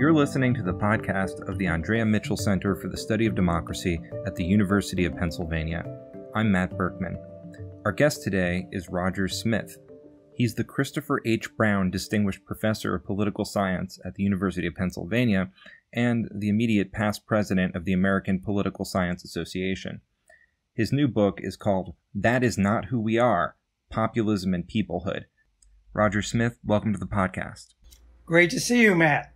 You're listening to the podcast of the Andrea Mitchell Center for the Study of Democracy at the University of Pennsylvania. I'm Matt Berkman. Our guest today is Rogers Smith. He's the Christopher H. Browne Distinguished Professor of Political Science at the University of Pennsylvania and the immediate past president of the American Political Science Association. His new book is called That Is Not Who We Are Populism and Peoplehood. Rogers Smith, welcome to the podcast. Great to see you, Matt.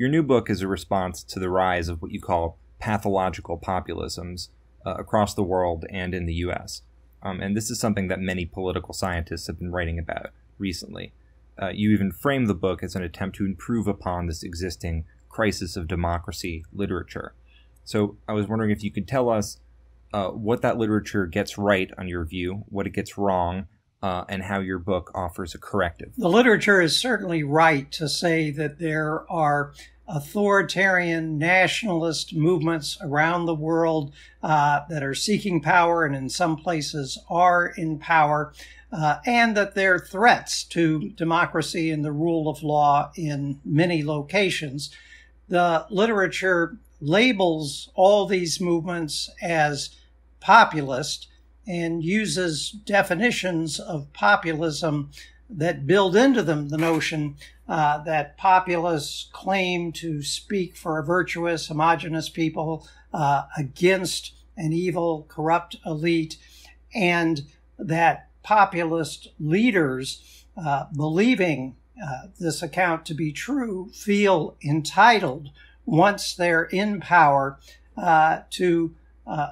Your new book is a response to the rise of what you call pathological populisms uh, across the world and in the U.S. Um, and this is something that many political scientists have been writing about recently. Uh, you even frame the book as an attempt to improve upon this existing crisis of democracy literature. So I was wondering if you could tell us uh, what that literature gets right on your view, what it gets wrong, uh, and how your book offers a corrective. The literature is certainly right to say that there are authoritarian nationalist movements around the world uh, that are seeking power and in some places are in power, uh, and that they're threats to democracy and the rule of law in many locations. The literature labels all these movements as populist and uses definitions of populism that build into them the notion uh, that populists claim to speak for a virtuous, homogenous people uh, against an evil, corrupt elite, and that populist leaders, uh, believing uh, this account to be true, feel entitled once they're in power uh, to uh,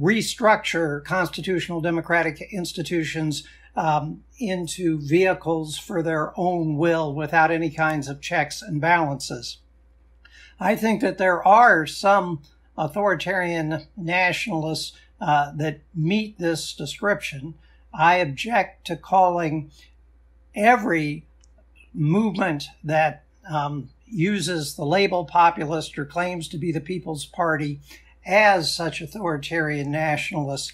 restructure constitutional democratic institutions um, into vehicles for their own will without any kinds of checks and balances. I think that there are some authoritarian nationalists uh, that meet this description. I object to calling every movement that um, uses the label populist or claims to be the People's Party as such authoritarian nationalists.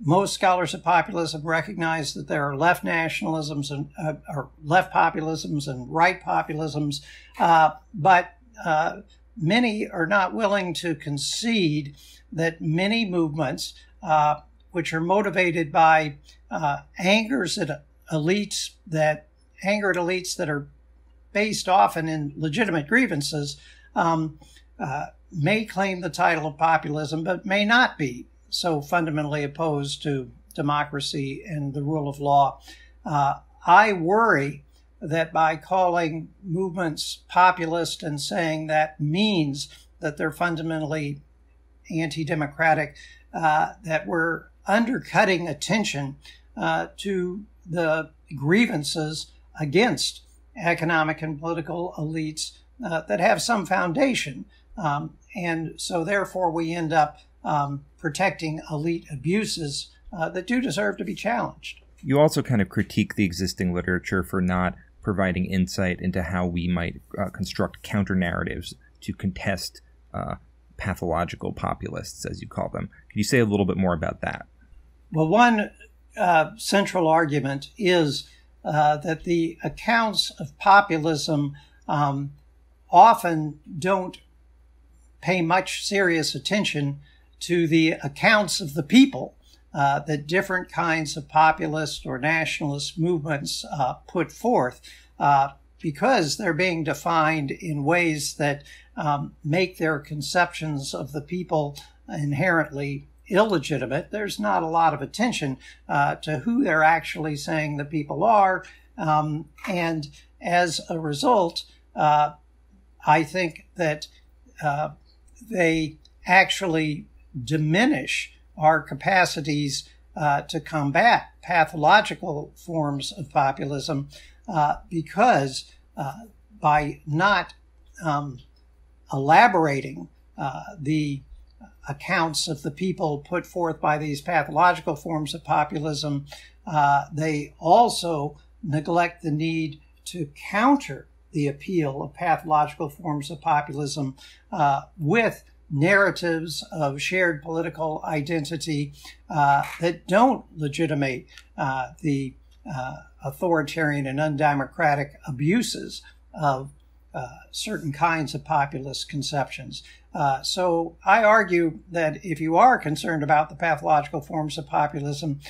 Most scholars of populism recognize that there are left nationalisms and uh, or left populisms and right populisms, uh, but uh, many are not willing to concede that many movements, uh, which are motivated by uh, angers at elites that anger at elites that are based often in legitimate grievances, um, uh, may claim the title of populism, but may not be so fundamentally opposed to democracy and the rule of law. Uh, I worry that by calling movements populist and saying that means that they're fundamentally anti democratic, uh, that we're undercutting attention uh, to the grievances against economic and political elites uh, that have some foundation. Um, and so, therefore, we end up um, protecting elite abuses uh, that do deserve to be challenged. You also kind of critique the existing literature for not providing insight into how we might uh, construct counter narratives to contest uh, pathological populists, as you call them. Can you say a little bit more about that? Well, one uh, central argument is uh, that the accounts of populism um, often don't pay much serious attention to the accounts of the people uh, that different kinds of populist or nationalist movements uh, put forth uh, because they're being defined in ways that um, make their conceptions of the people inherently illegitimate. There's not a lot of attention uh, to who they're actually saying the people are. Um, and as a result, uh, I think that uh, they actually diminish our capacities uh, to combat pathological forms of populism uh, because uh, by not um, elaborating uh, the accounts of the people put forth by these pathological forms of populism, uh, they also neglect the need to counter the appeal of pathological forms of populism uh, with narratives of shared political identity uh, that don't legitimate uh, the uh, authoritarian and undemocratic abuses of uh, certain kinds of populist conceptions. Uh, so I argue that if you are concerned about the pathological forms of populism,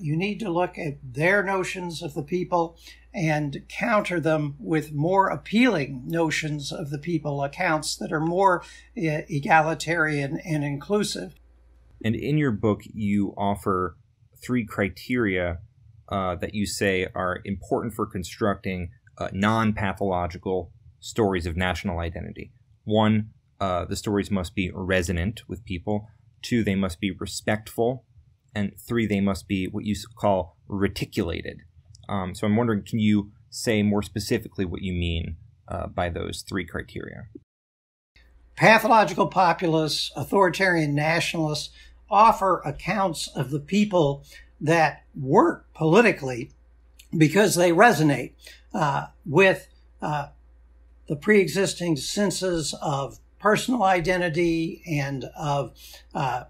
you need to look at their notions of the people and counter them with more appealing notions of the people, accounts that are more egalitarian and inclusive. And in your book, you offer three criteria uh, that you say are important for constructing uh, non pathological stories of national identity. One, uh, the stories must be resonant with people. Two, they must be respectful. And three, they must be what you call reticulated. Um, so I'm wondering, can you say more specifically what you mean uh, by those three criteria? Pathological populists, authoritarian nationalists offer accounts of the people that work politically because they resonate uh, with uh, the pre-existing senses of personal identity and of uh,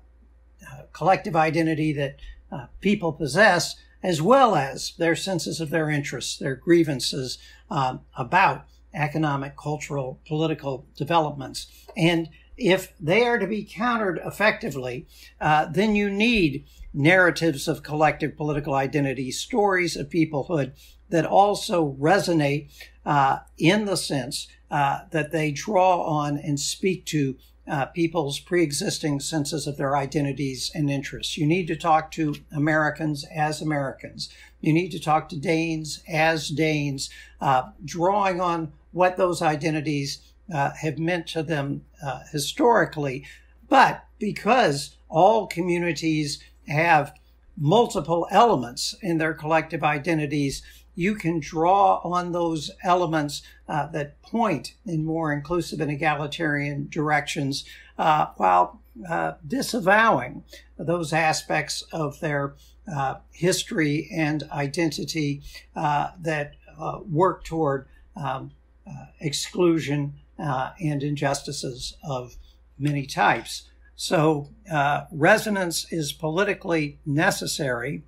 uh, collective identity that uh, people possess, as well as their senses of their interests, their grievances um, about economic, cultural, political developments. And if they are to be countered effectively, uh, then you need narratives of collective political identity, stories of peoplehood that also resonate uh, in the sense uh, that they draw on and speak to uh, people's pre-existing senses of their identities and interests. You need to talk to Americans as Americans. You need to talk to Danes as Danes, uh, drawing on what those identities uh, have meant to them uh, historically. But because all communities have multiple elements in their collective identities, you can draw on those elements uh, that point in more inclusive and egalitarian directions uh, while uh, disavowing those aspects of their uh, history and identity uh, that uh, work toward um, exclusion and injustices of many types. So, resonance is politically necessary.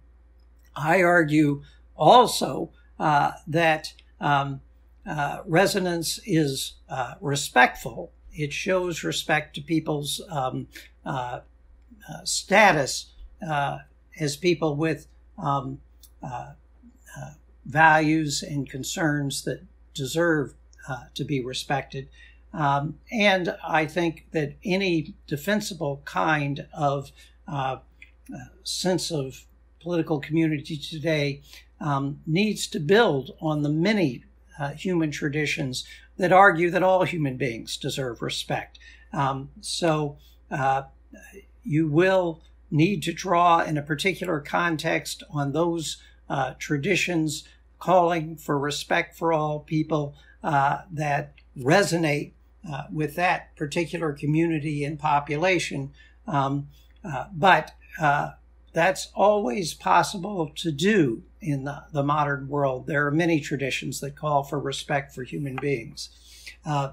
I argue also uh, that um, uh, resonance is uh, respectful. It shows respect to people's um, uh, uh, status uh, as people with um, values and concerns that deserve to be respected. Um, and I think that any defensible kind of sense of political community today um, needs to build on the many uh, human traditions that argue that all human beings deserve respect. Um, so uh, you will need to draw in a particular context on those uh, traditions calling for respect for all people uh, that resonate uh, with that particular community and population. Um, uh, but that's always possible to do in the, the modern world. There are many traditions that call for respect for human beings. Uh,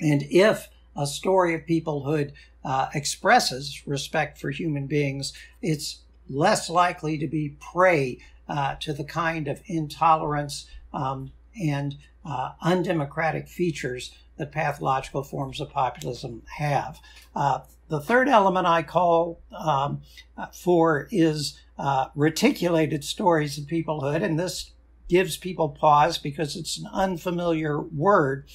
and if a story of peoplehood uh, expresses respect for human beings, it's less likely to be prey uh, to the kind of intolerance um, and uh, undemocratic features that pathological forms of populism have. Uh, the third element I call um, for is uh, reticulated stories of peoplehood, and this gives people pause because it's an unfamiliar word,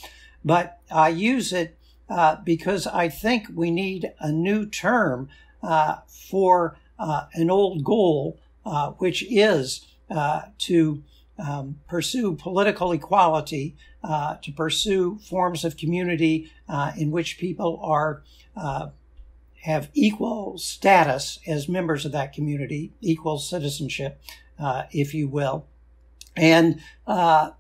but I use it uh, because I think we need a new term uh, for uh, an old goal, uh, which is uh, to um, pursue political equality, to pursue forms of community in which people are have equal status as members of that community, equal citizenship, uh, if you will. And uh,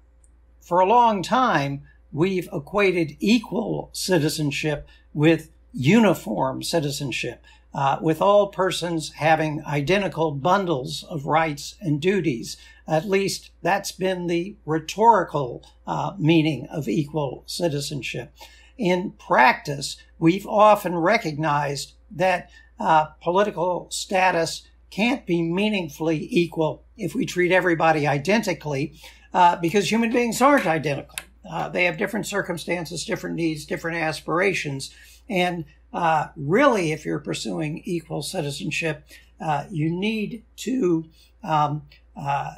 for a long time, we've equated equal citizenship with uniform citizenship, uh, with all persons having identical bundles of rights and duties. At least that's been the rhetorical uh, meaning of equal citizenship in practice, we've often recognized that uh, political status can't be meaningfully equal if we treat everybody identically, uh, because human beings aren't identical. uh, they have different circumstances, different needs, different aspirations. And uh, really, if you're pursuing equal citizenship, uh, you need to um, uh,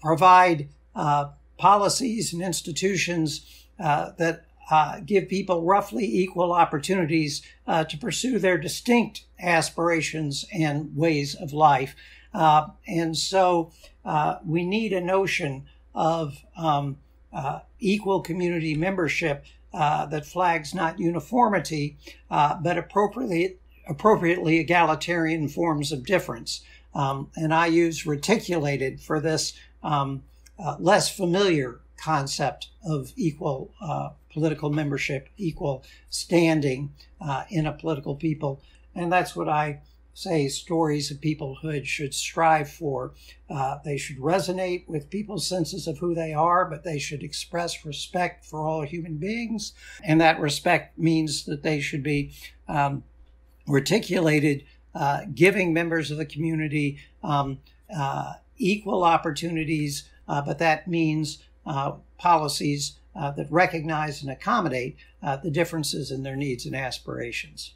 provide policies and institutions uh, give people roughly equal opportunities to pursue their distinct aspirations and ways of life. and so we need a notion of um, uh, equal community membership uh, that flags not uniformity, uh, but appropriately, appropriately egalitarian forms of difference. Um, and I use reticulated for this um, uh, less familiar concept of equal uh, political membership, equal standing uh, in a political people. And that's what I say stories of peoplehood should strive for. Uh, they should resonate with people's senses of who they are, but they should express respect for all human beings. And that respect means that they should be um, reticulated, uh, giving members of the community um, uh, equal opportunities, uh, but that means uh, policies uh, that recognize and accommodate the differences in their needs and aspirations.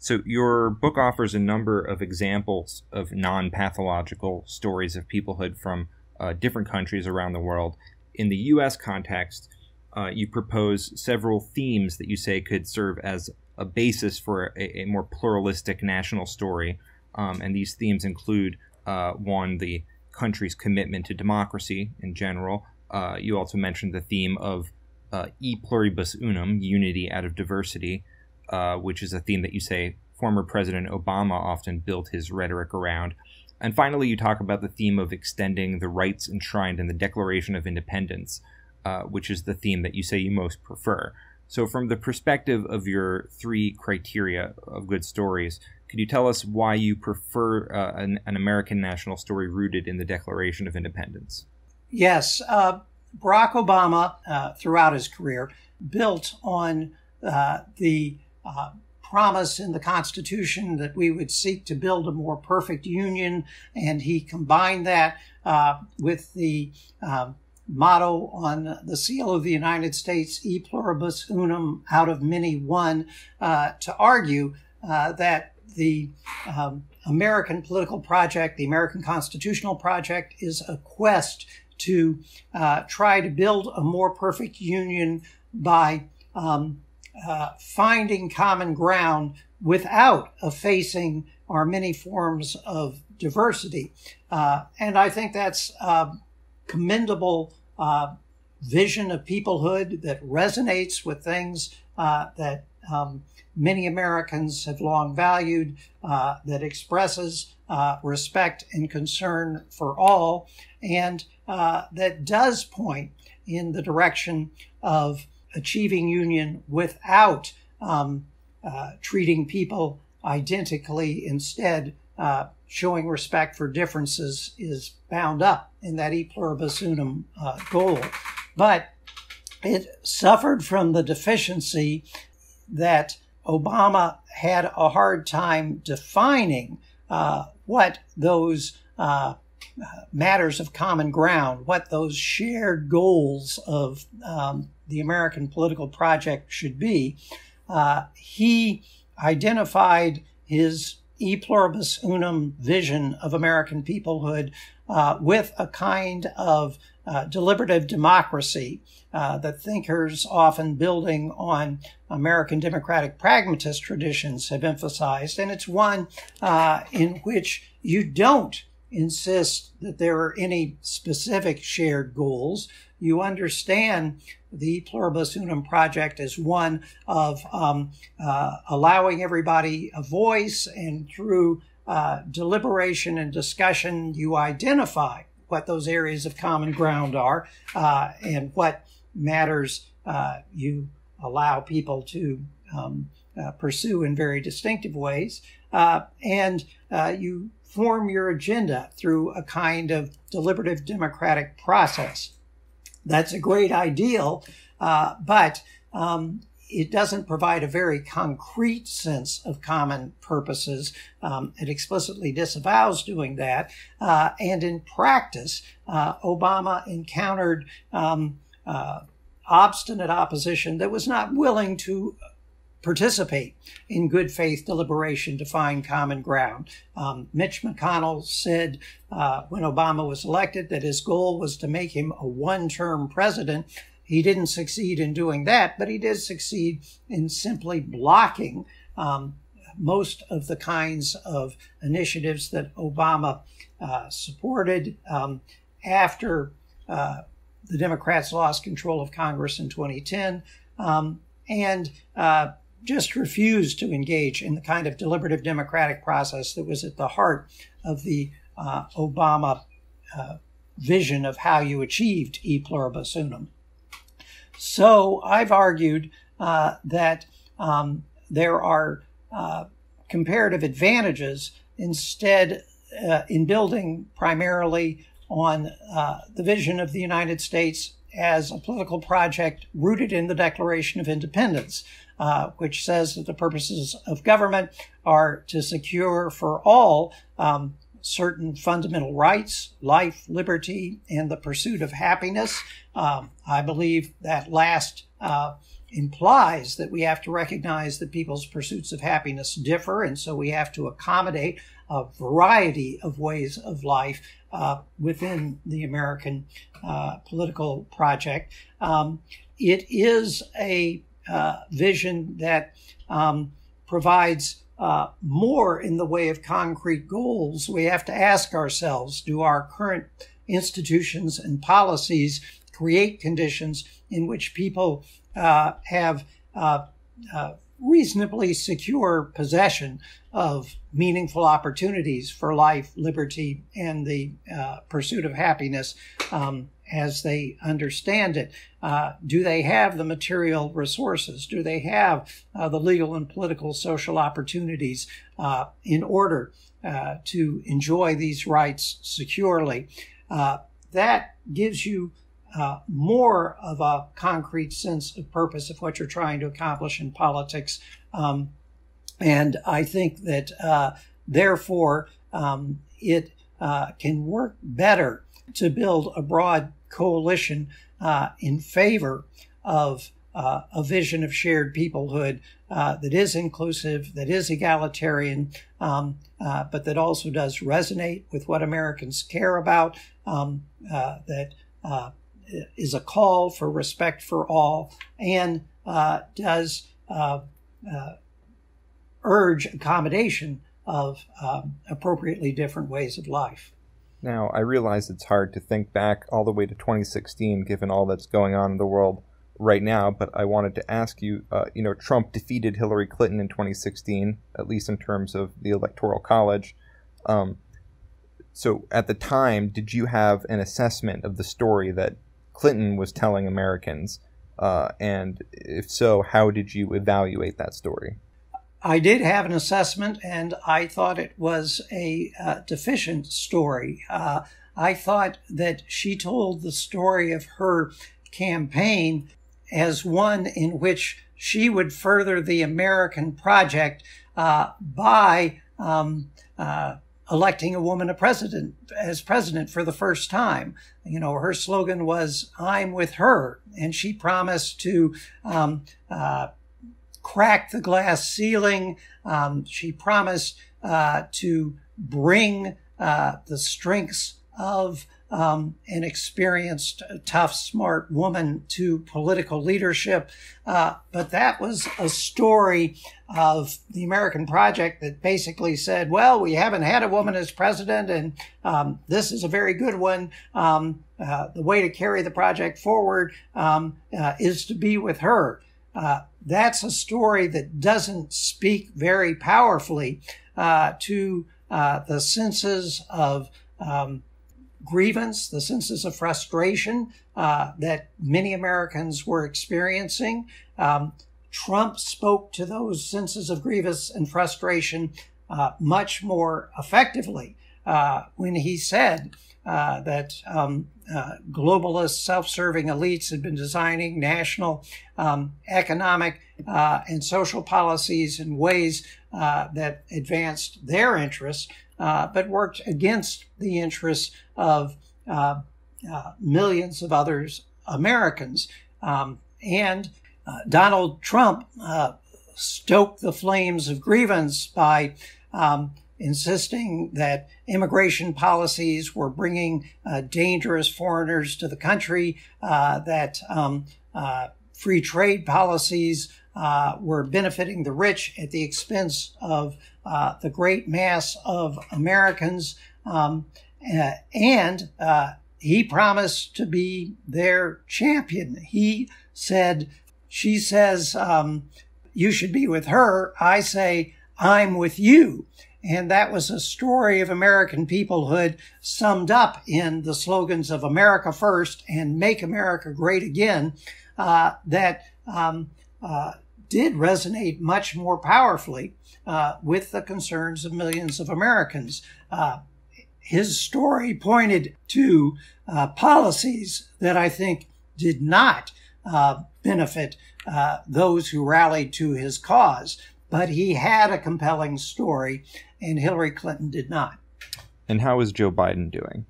So, your book offers a number of examples of non pathological stories of peoplehood from uh, different countries around the world. In the U.S. context, uh, you propose several themes that you say could serve as a basis for a, a more pluralistic national story. Um, and these themes include uh, one, the country's commitment to democracy in general. Uh, you also mentioned the theme of uh, e pluribus unum, unity out of diversity uh, which is a theme that you say former President Obama often built his rhetoric around. And finally, you talk about the theme of extending the rights enshrined in the Declaration of Independence, uh, which is the theme that you say you most prefer. So, from the perspective of your three criteria of good stories, could you tell us why you prefer uh, an, an, American national story rooted in the Declaration of Independence? Yes. Uh, Barack Obama, uh, throughout his career, built on uh, the uh, promise in the Constitution that we would seek to build a more perfect union, and he combined that uh, with the uh, motto on the seal of the United States, "E pluribus unum," out of many one, to argue that the um, American political project, the American constitutional project, is a quest to uh, try to build a more perfect union by um, uh, finding common ground without effacing our many forms of diversity. Uh, and I think that's a commendable uh, vision of peoplehood that resonates with things uh, that um, many Americans have long valued, uh, that expresses respect and concern for all, and that does point in the direction of achieving union without um, uh, treating people identically. Instead, uh, showing respect for differences is bound up in that e pluribus unum uh, goal. But it suffered from the deficiency that Obama had a hard time defining uh, what those uh, matters of common ground, what those shared goals of um, the American political project should be, uh, he identified his e pluribus unum vision of American peoplehood uh, with a kind of uh, deliberative democracy uh, that thinkers often building on American democratic pragmatist traditions have emphasized. And it's one uh, in which you don't insist that there are any specific shared goals. You understand the Pluribus Unum project as one of um, uh, allowing everybody a voice, and through uh, deliberation and discussion, you identify what those areas of common ground are uh, and what matters uh, you allow people to um, uh, pursue in very distinctive ways. Uh, and you form your agenda through a kind of deliberative democratic process. That's a great ideal, uh, but um, it doesn't provide a very concrete sense of common purposes. Um, it explicitly disavows doing that. Uh, and in practice, uh, Obama encountered um, uh, obstinate opposition that was not willing to participate in good faith deliberation to find common ground. Um, Mitch McConnell said uh, when Obama was elected that his goal was to make him a one term president. He didn't succeed in doing that, but he did succeed in simply blocking um, most of the kinds of initiatives that Obama uh, supported um, after uh, the Democrats lost control of Congress in 2010. Um, and uh, just refused to engage in the kind of deliberative democratic process that was at the heart of the uh, Obama uh, vision of how you achieved e pluribus unum. So I've argued uh, that um, there are uh, comparative advantages instead uh, in building primarily on uh, the vision of the United States as a political project rooted in the Declaration of Independence, uh, which says that the purposes of government are to secure for all um, certain fundamental rights, life, liberty, and the pursuit of happiness. Um, I believe that last uh, implies that we have to recognize that people's pursuits of happiness differ, and so we have to accommodate a variety of ways of life uh, within the American uh, political project. Um, it is a uh, vision that um, provides uh, more in the way of concrete goals. We have to ask ourselves do our current institutions and policies create conditions in which people uh, have uh, reasonably secure possession of meaningful opportunities for life, liberty, and the uh, pursuit of happiness um, as they understand it. Uh, do they have the material resources? Do they have uh, the legal and political social opportunities uh, in order uh, to enjoy these rights securely? Uh, that gives you uh, more of a concrete sense of purpose of what you're trying to accomplish in politics. Um, and I think that uh, therefore um, it uh, can work better to build a broad coalition uh, in favor of uh, a vision of shared peoplehood uh, that is inclusive, that is egalitarian, um, but that also does resonate with what Americans care about, um, that is a call for respect for all and uh, does uh, uh, urge accommodation of um, appropriately different ways of life. Now, I realize it's hard to think back all the way to 2016 given all that's going on in the world right now, but I wanted to ask you uh, you know, Trump defeated Hillary Clinton in 2016, at least in terms of the Electoral College. Um, so at the time, did you have an assessment of the story that Clinton was telling Americans? Uh, and if so, how did you evaluate that story? I did have an assessment, and I thought it was a uh, deficient story. Uh, I thought that she told the story of her campaign as one in which she would further the American project uh, by um, uh, electing a woman a president as president for the first time. You know, her slogan was "I'm with her," and she promised to um, uh, crack the glass ceiling. Um, she promised uh, to bring uh, the strengths of um, an experienced, tough, smart woman to political leadership. Uh, but that was a story of the American project that basically said, well, we haven't had a woman as president, and um, this is a very good one. Um, uh, the way to carry the project forward um, uh, is to be with her. Uh, that's a story that doesn't speak very powerfully uh, to uh, the senses of um, grievance, the senses of frustration uh, that many Americans were experiencing. Um, Trump spoke to those senses of grievance and frustration uh, much more effectively uh, when he said uh, that um, uh, globalist, self-serving elites had been designing national um, economic uh, and social policies in ways that advanced their interests uh, but worked against the interests of uh, uh, millions of others Americans. Um, and uh, Donald Trump stoked the flames of grievance by um, insisting that immigration policies were bringing uh, dangerous foreigners to the country, uh, that um, uh, free trade policies were benefiting the rich at the expense of uh, the great mass of Americans. Um, uh, and he promised to be their champion. He said, she says, um, you should be with her. I say, I'm with you. And that was a story of American peoplehood summed up in the slogans of America First and Make America Great Again uh, that um, uh, did resonate much more powerfully uh, with the concerns of millions of Americans. Uh, his story pointed to uh, policies that I think did not uh, benefit those who rallied to his cause but he had a compelling story, and Hillary Clinton did not. And how is Joe Biden doing?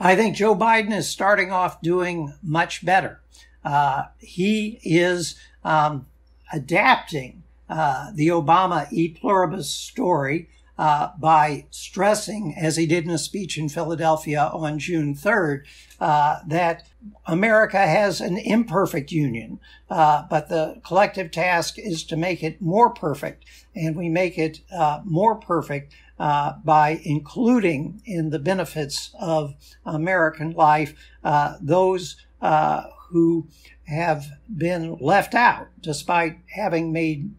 I think Joe Biden is starting off doing much better. Uh, he is um, adapting uh, the Obama e pluribus story uh, by stressing, as he did in a speech in Philadelphia on June 3rd, uh, that America has an imperfect union, uh, but the collective task is to make it more perfect. And we make it uh, more perfect uh, by including in the benefits of American life uh, those who have been left out despite having made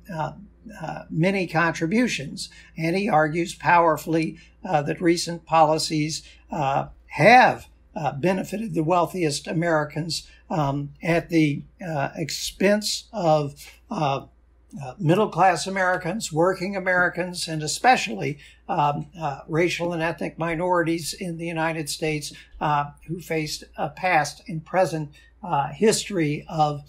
uh, many contributions. And he argues powerfully uh, that recent policies uh, have uh, benefited the wealthiest Americans um, at the uh, expense of middle class Americans, working Americans, and especially um, racial and ethnic minorities in the United States who faced a past and present history of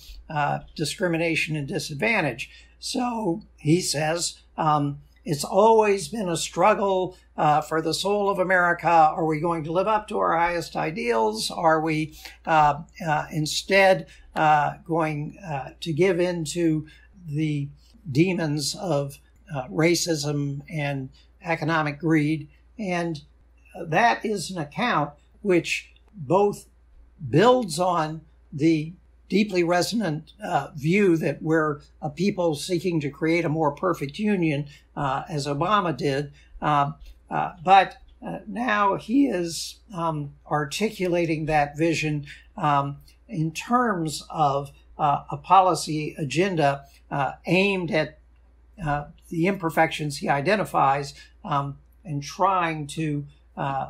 discrimination and disadvantage. So he says, um, it's always been a struggle uh, for the soul of America. Are we going to live up to our highest ideals? Are we uh, uh, instead uh, going uh, to give in to the demons of uh, racism and economic greed? And that is an account which both builds on the deeply resonant uh, view that we're a people seeking to create a more perfect union, uh, as Obama did. Um, uh, but uh, now he is um, articulating that vision um, in terms of uh, a policy agenda uh, aimed at the imperfections he identifies um, and trying to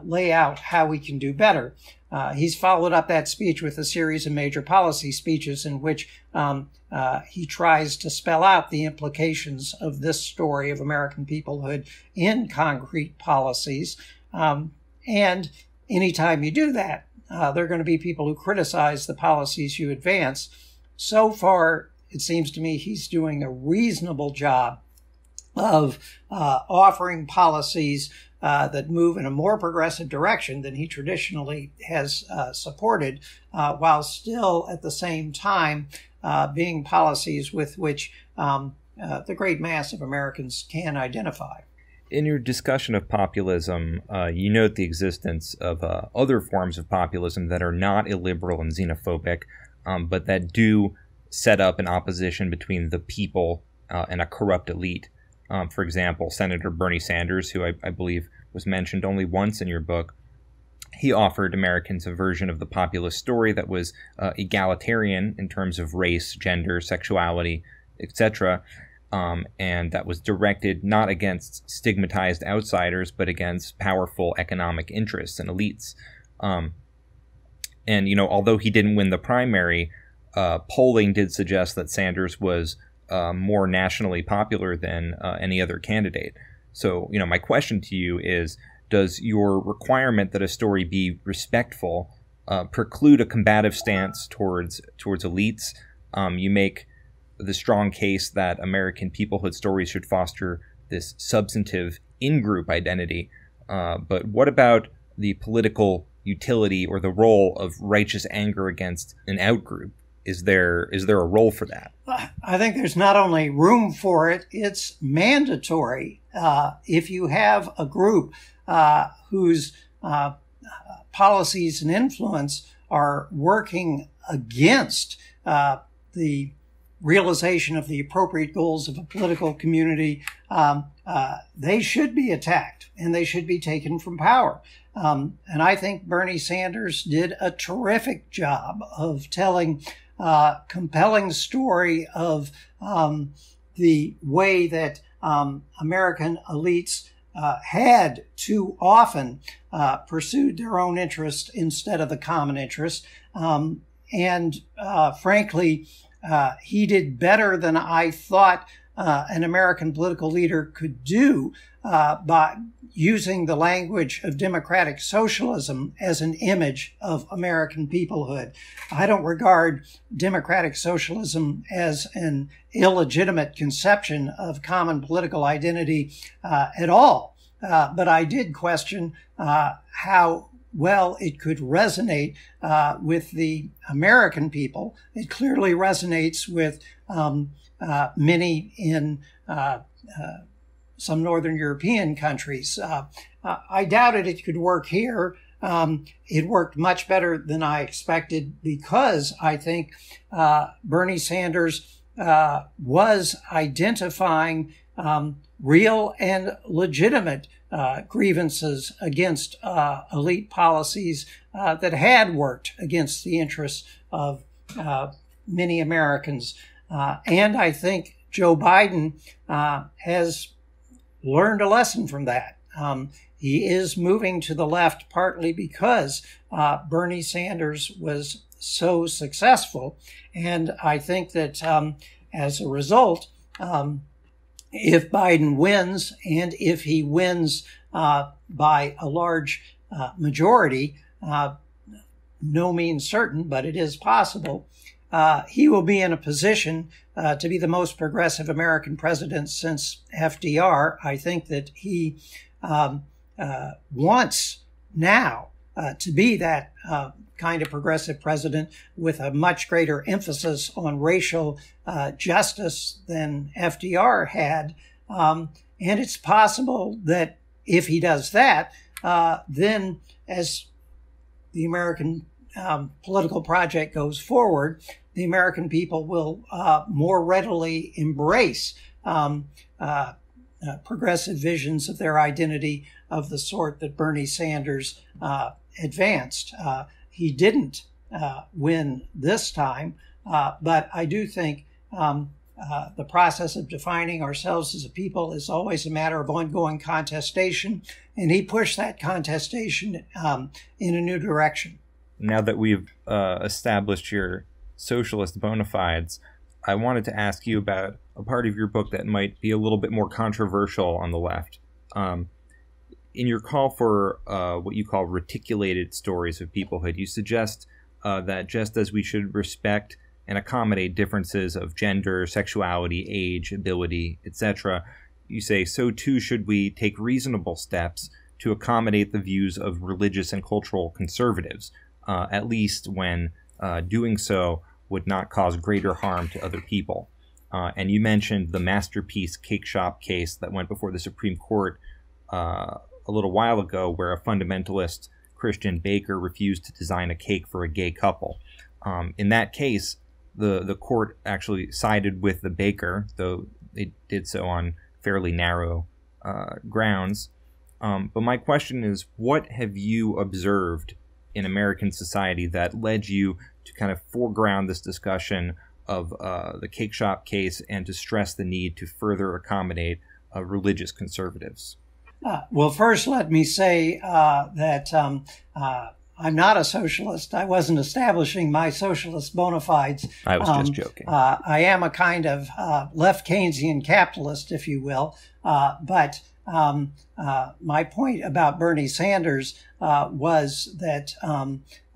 lay out how we can do better. Uh, he's followed up that speech with a series of major policy speeches in which um, uh, he tries to spell out the implications of this story of American peoplehood in concrete policies. Um, and anytime you do that, uh, there are going to be people who criticize the policies you advance. So far, it seems to me he's doing a reasonable job of uh, offering policies uh, that move in a more progressive direction than he traditionally has uh, supported, uh, while still at the same time uh, being policies with which um, uh, the great mass of Americans can identify. In your discussion of populism, you note the existence of other forms of populism that are not illiberal and xenophobic, um, but that do set up an opposition between the people and a corrupt elite. Um, for example, Senator Bernie Sanders, who I, I, believe was mentioned only once in your book, he offered Americans a version of the populist story that was uh, egalitarian in terms of race, gender, sexuality, etc., um, and that was directed not against stigmatized outsiders, but against powerful economic interests and elites. Um, and you know, although he didn't win the primary, uh, polling did suggest that Sanders was uh, more nationally popular than uh, any other candidate. So, you know, my question to you is Does your requirement that a story be respectful uh, preclude a combative stance towards, towards elites? Um, you make the strong case that American peoplehood stories should foster this substantive in group identity. Uh, but what about the political utility or the role of righteous anger against an outgroup? Is there is there a role for that? I think there's not only room for it; it's mandatory. Uh, if you have a group uh, whose uh, policies and influence are working against uh, the realization of the appropriate goals of a political community, um, uh, they should be attacked and they should be taken from power. Um, and I think Bernie Sanders did a terrific job of telling uh, compelling story of um, the way that um, American elites uh, had too often uh, pursued their own interest instead of the common interest. Um, and uh, frankly, uh, he did better than I thought uh, an American political leader could do by using the language of democratic socialism as an image of American peoplehood. I don't regard democratic socialism as an illegitimate conception of common political identity uh, at all. Uh, but I did question uh, how well it could resonate uh, with the American people. It clearly resonates with um, uh, many in uh, some Northern European countries. Uh, uh, I doubted it could work here. Um, it worked much better than I expected because I think Bernie Sanders was identifying um, real and legitimate uh, grievances against uh, elite policies uh, that had worked against the interests of uh, many Americans. Uh, and I think Joe Biden uh, has learned a lesson from that. Um, he is moving to the left partly because Bernie Sanders was so successful. And I think that um, as a result, um, if Biden wins, and if he wins uh, by a large uh, majority, uh, no means certain, but it is possible, uh, he will be in a position uh, to be the most progressive American president since FDR. I think that he um, uh, wants now to be that kind of progressive president with a much greater emphasis on racial uh, justice than FDR had. Um, and it's possible that if he does that, uh, then as the American um, political project goes forward, the American people will uh, more readily embrace um, uh, uh, progressive visions of their identity of the sort that Bernie Sanders uh, advanced. Uh, he didn't uh, win this time, but I do think um, the process of defining ourselves as a people is always a matter of ongoing contestation, and he pushed that contestation um, in a new direction. Now that we've established your socialist bona fides, I wanted to ask you about a part of your book that might be a little bit more controversial on the left. Um, in your call for uh, what you call reticulated stories of peoplehood, you suggest uh, that just as we should respect and accommodate differences of gender, sexuality, age, ability, etc., you say so too should we take reasonable steps to accommodate the views of religious and cultural conservatives, uh, at least when uh, doing so would not cause greater harm to other people. Uh, and you mentioned the masterpiece cake shop case that went before the Supreme Court uh, a little while ago where a fundamentalist Christian baker refused to design a cake for a gay couple. Um, in that case, the, the court actually sided with the baker, though it did so on fairly narrow uh, grounds. Um, but my question is what have you observed in American society that led you to kind of foreground this discussion of uh, the cake shop case and to stress the need to further accommodate uh, religious conservatives? Uh, well, first, let me say uh, that um, uh, I'm not a socialist. I wasn't establishing my socialist bona fides. I was um, just joking. Uh, I am a kind of uh, left Keynesian capitalist, if you will. Uh, but um, my point about Bernie Sanders was that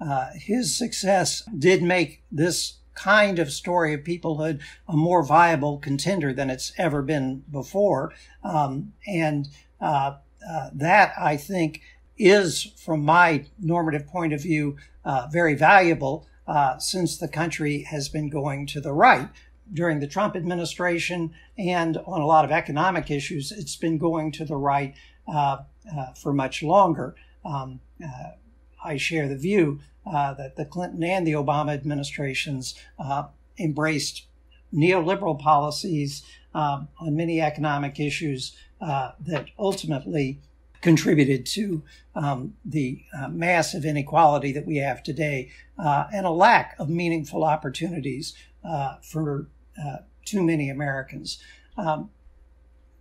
um, his success did make this kind of story of peoplehood a more viable contender than it's ever been before. Um, and uh, uh, that I think is, from my normative point of view, uh, very valuable. uh, since the country has been going to the right. During the Trump administration and on a lot of economic issues, it's been going to the right uh, uh, for much longer. Um, uh, I share the view uh, that the Clinton and the Obama administrations uh, embraced neoliberal policies um, on many economic issues uh, that ultimately contributed to um, the uh, massive inequality that we have today uh, and a lack of meaningful opportunities uh, for uh, too many Americans. Um,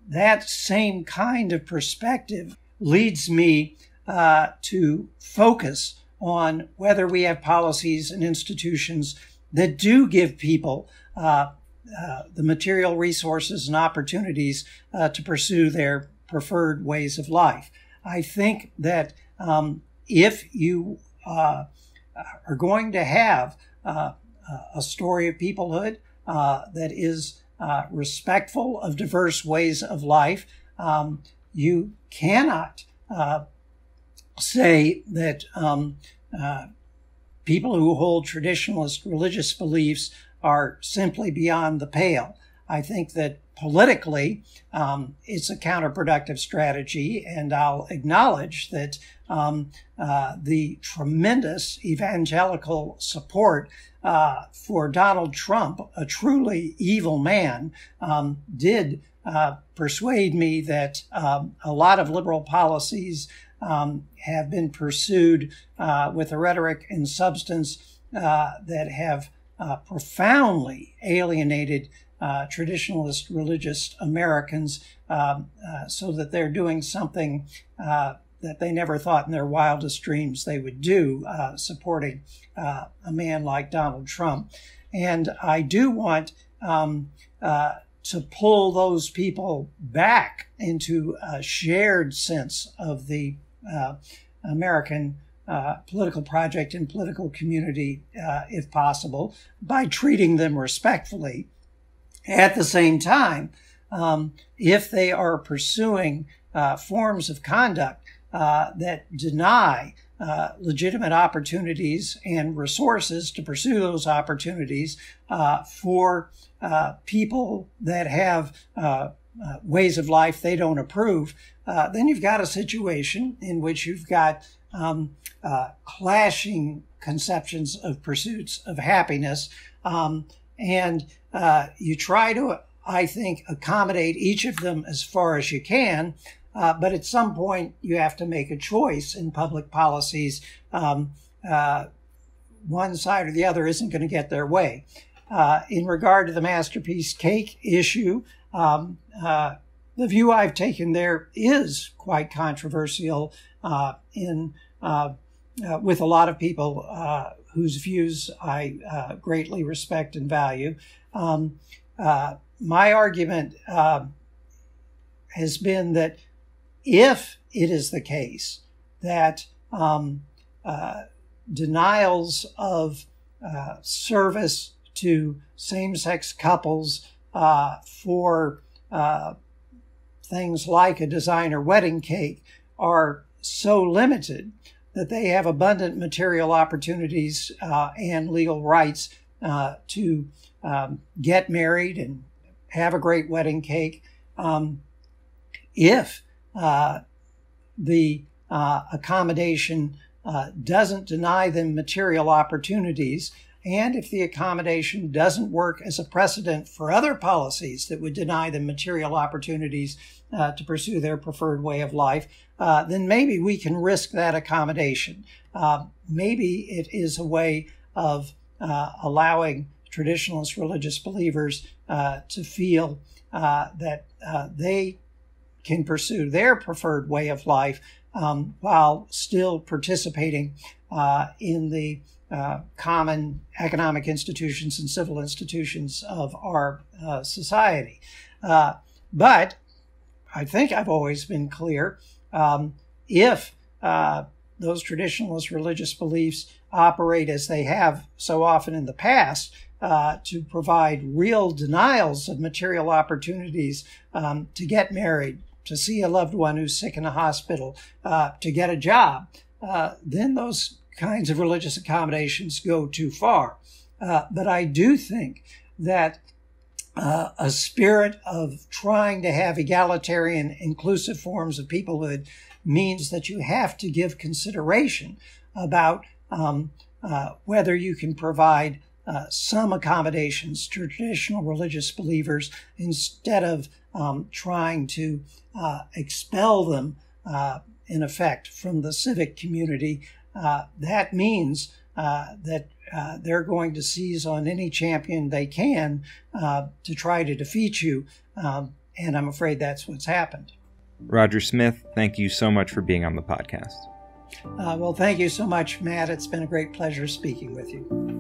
that same kind of perspective leads me uh, to focus on whether we have policies and institutions that do give people uh, uh, the material resources and opportunities uh, to pursue their preferred ways of life. I think that um, if you uh, are going to have uh, a story of peoplehood uh, that is respectful of diverse ways of life, um, you cannot say that um, people who hold traditionalist religious beliefs are simply beyond the pale. I think that politically, um, it's a counterproductive strategy, and I'll acknowledge that um, uh, the tremendous evangelical support uh, for Donald Trump, a truly evil man, um, did uh, persuade me that um, a lot of liberal policies um, have been pursued uh, with a rhetoric and substance uh, that have uh, profoundly alienated uh, traditionalist religious Americans um, uh, so that they're doing something uh, that they never thought in their wildest dreams they would do, uh, supporting uh, a man like Donald Trump. And I do want um, to pull those people back into a shared sense of the American uh, political project and political community, uh, if possible, by treating them respectfully. At the same time, um, if they are pursuing uh, forms of conduct uh, that deny uh, legitimate opportunities and resources to pursue those opportunities for people that have ways of life they don't approve, then you've got a situation in which you've got um, uh, clashing conceptions of pursuits of happiness. Um, and uh, you try to, I think, accommodate each of them as far as you can. Uh, but at some point, you have to make a choice in public policies. Um, uh, one side or the other isn't going to get their way. Uh, in regard to the masterpiece cake issue, um, uh, the view I've taken there is quite controversial uh, in uh, uh, with a lot of people uh, whose views I uh, greatly respect and value. Um, uh, my argument has been that if it is the case that um, denials of service to same-sex couples for things like a designer wedding cake are so limited that they have abundant material opportunities uh, and legal rights uh, to um, get married and have a great wedding cake. Um, if uh, the uh, accommodation uh, doesn't deny them material opportunities, and if the accommodation doesn't work as a precedent for other policies that would deny them material opportunities uh, to pursue their preferred way of life, uh, then maybe we can risk that accommodation. Uh, maybe it is a way of uh, allowing traditionalist religious believers uh, to feel uh, that they can pursue their preferred way of life um, while still participating in the uh, common economic institutions and civil institutions of our uh, society. Uh, but I think I've always been clear um, if uh, those traditionalist religious beliefs operate as they have so often in the past uh, to provide real denials of material opportunities um, to get married, to see a loved one who's sick in a hospital, to get a job, then those kinds of religious accommodations go too far. Uh, but I do think that uh, a spirit of trying to have egalitarian, inclusive forms of peoplehood means that you have to give consideration about um, uh, whether you can provide uh, some accommodations to traditional religious believers instead of um, trying to uh, expel them, uh, in effect, from the civic community. Uh, that means that uh, they're going to seize on any champion they can uh, to try to defeat you. Um, and I'm afraid that's what's happened. Rogers Smith, thank you so much for being on the podcast. Uh, well, thank you so much, Matt. It's been a great pleasure speaking with you.